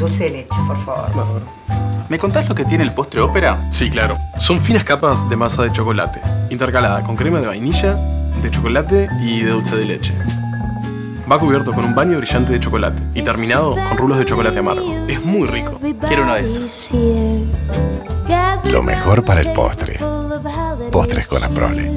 dulce de leche, por favor. ¿Me contás lo que tiene el postre ópera? Sí, claro. Son finas capas de masa de chocolate, intercalada con crema de vainilla, de chocolate y de dulce de leche. Va cubierto con un baño brillante de chocolate y terminado con rulos de chocolate amargo. Es muy rico. Quiero uno de esos. Lo mejor para el postre. Postres con Aprole.